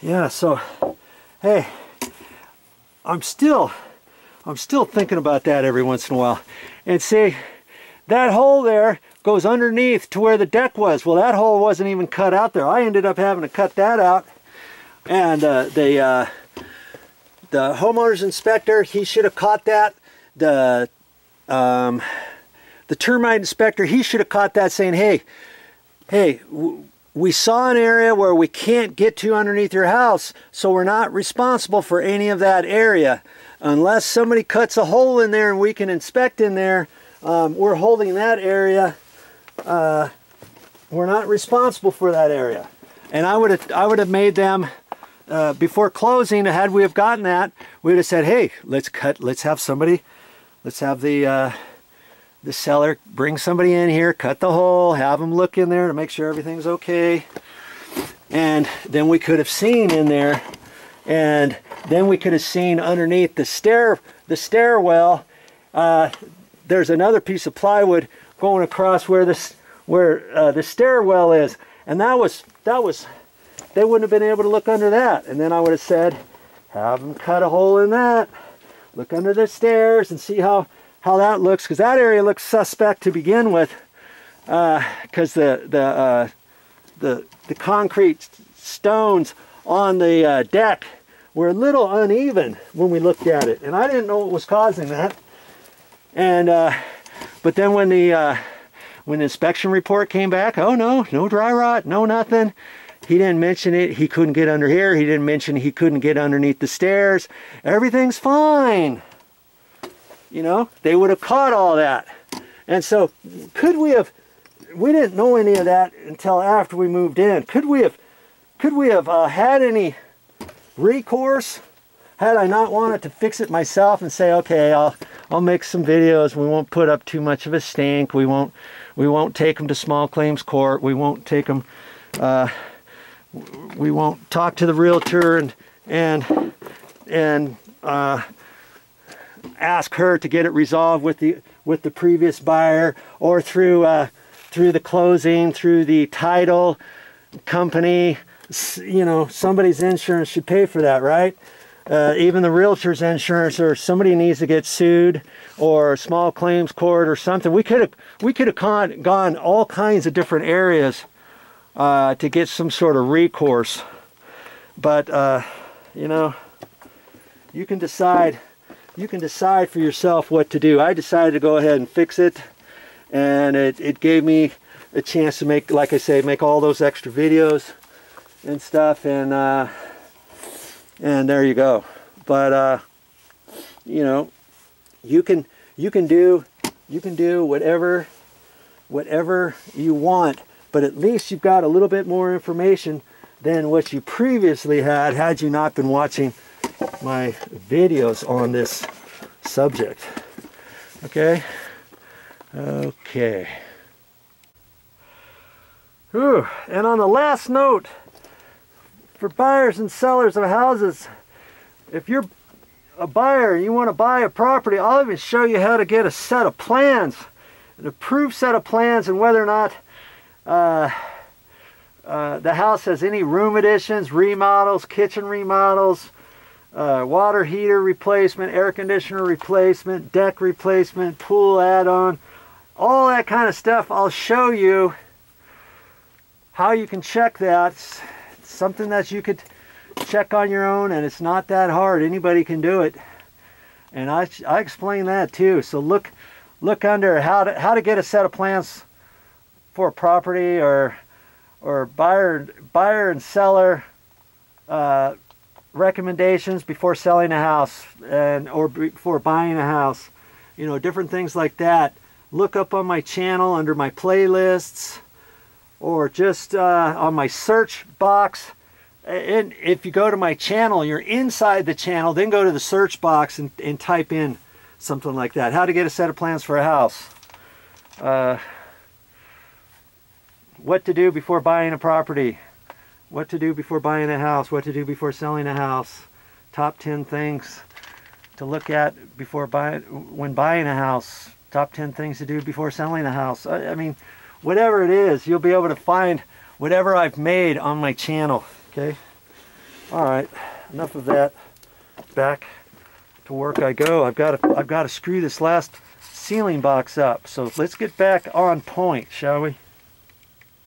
yeah, so, hey, I'm still, I'm still thinking about that every once in a while. And see, that hole there goes underneath to where the deck was. Well, that hole wasn't even cut out there. I ended up having to cut that out. And uh, the, uh, the homeowner's inspector, he should have caught that. The, um, the termite inspector, he should have caught that saying, hey, hey, we saw an area where we can't get to underneath your house, so we're not responsible for any of that area. Unless somebody cuts a hole in there and we can inspect in there, um, we're holding that area. Uh, we're not responsible for that area. And I would have, I would have made them uh, before closing. Had we have gotten that, we would have said, "Hey, let's cut. Let's have somebody. Let's have the uh, the seller bring somebody in here, cut the hole, have them look in there to make sure everything's okay. And then we could have seen in there, and then we could have seen underneath the stair, the stairwell, uh, there's another piece of plywood going across where this, where uh, the stairwell is, and that was that was, they wouldn't have been able to look under that. And then I would have said, have them cut a hole in that, look under the stairs, and see how how that looks because that area looks suspect to begin with because uh, the the uh, the the concrete stones on the uh, deck were a little uneven when we looked at it and I didn't know what was causing that. And uh, but then when the uh, when the inspection report came back oh no no dry rot no nothing. He didn't mention it. He couldn't get under here. He didn't mention he couldn't get underneath the stairs. Everything's fine you know, they would have caught all that. And so could we have, we didn't know any of that until after we moved in. Could we have, could we have uh, had any recourse had I not wanted to fix it myself and say, okay, I'll, I'll make some videos. We won't put up too much of a stink. We won't, we won't take them to small claims court. We won't take them, uh, we won't talk to the realtor and, and, and, uh, ask her to get it resolved with the with the previous buyer or through uh, through the closing, through the title company. You know, somebody's insurance should pay for that, right? Uh, even the realtor's insurance, or somebody needs to get sued, or small claims court, or something. We could have we could have gone, gone all kinds of different areas uh, to get some sort of recourse, but uh, you know, you can decide you can decide for yourself what to do. I decided to go ahead and fix it and it, it gave me a chance to make, like I say, make all those extra videos and stuff and uh, and there you go. But uh, you know, you can you can do you can do whatever whatever you want, but at least you've got a little bit more information than what you previously had had you not been watching my videos on this subject. Okay? Okay. Whew. And on the last note, for buyers and sellers of houses, if you're a buyer and you want to buy a property, I'll even show you how to get a set of plans, an approved set of plans and whether or not uh, uh, the house has any room additions, remodels, kitchen remodels, uh, water heater replacement, air conditioner replacement, deck replacement, pool add-on, all that kind of stuff. I'll show you how you can check that. It's something that you could check on your own and it's not that hard. Anybody can do it. And I, I explain that too. So look look under how to, how to get a set of plans for a property or or buyer buyer and seller uh, recommendations before selling a house and or before buying a house you know different things like that. Look up on my channel under my playlists or just uh, on my search box. And if you go to my channel you're inside the channel then go to the search box and, and type in something like that. How to get a set of plans for a house. Uh, what to do before buying a property what to do before buying a house, what to do before selling a house, top 10 things to look at before buying, when buying a house, top 10 things to do before selling a house. I, I mean, whatever it is, you'll be able to find whatever I've made on my channel, okay? All right, enough of that. Back to work I go. I've got to I've got to screw this last ceiling box up. So let's get back on point, shall we?